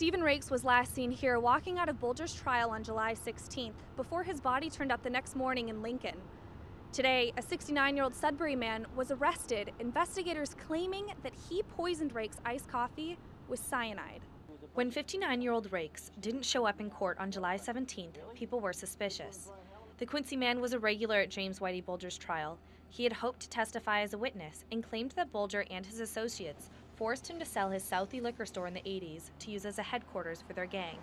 Stephen Rakes was last seen here walking out of Bulger's trial on July 16th before his body turned up the next morning in Lincoln. Today, a 69 year old Sudbury man was arrested, investigators claiming that he poisoned Rakes' iced coffee with cyanide. When 59 year old Rakes didn't show up in court on July 17th, people were suspicious. The Quincy man was a regular at James Whitey Bulger's trial. He had hoped to testify as a witness and claimed that Bulger and his associates forced him to sell his Southie liquor store in the 80s to use as a headquarters for their gang.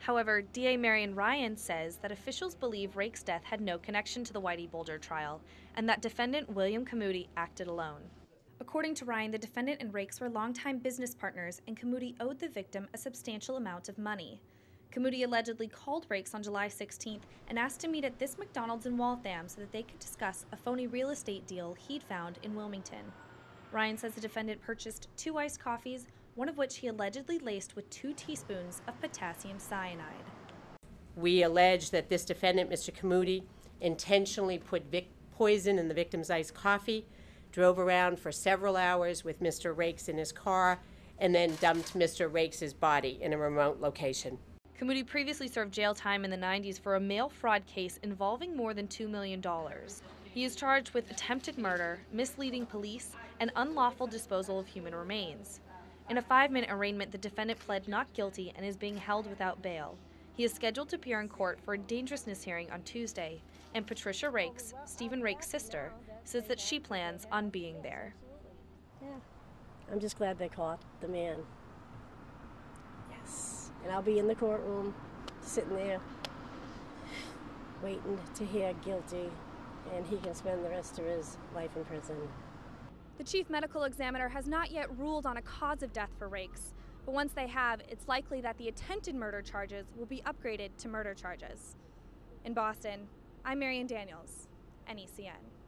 However, DA Marian Ryan says that officials believe Rake's death had no connection to the Whitey Bulger trial and that defendant William Camuti acted alone. According to Ryan, the defendant and Rakes were longtime business partners, and Camuti owed the victim a substantial amount of money. Camuti allegedly called Rakes on July 16th and asked to meet at this McDonald's in Waltham so that they could discuss a phony real estate deal he'd found in Wilmington. Ryan says the defendant purchased two iced coffees, one of which he allegedly laced with two teaspoons of potassium cyanide. We allege that this defendant, Mr. Camuti, intentionally put vic- poison in the victim's iced coffee, drove around for several hours with Mr. Rakes in his car, and then dumped Mr. Rakes' body in a remote location. Camuti previously served jail time in the 90s for a mail fraud case involving more than $2 million. He is charged with attempted murder, misleading police, and unlawful disposal of human remains. In a five minute arraignment, the defendant pled not guilty and is being held without bail. He is scheduled to appear in court for a dangerousness hearing on Tuesday, and Patricia Rakes, Stephen Rakes' sister, says that she plans on being there. Yeah. I'm just glad they caught the man. Yes. And I'll be in the courtroom, sitting there, waiting to hear guilty, and he can spend the rest of his life in prison. The chief medical examiner has not yet ruled on a cause of death for Rakes, but once they have, it's likely that the attempted murder charges will be upgraded to murder charges. In Boston, I'm Marian Daniells, NECN.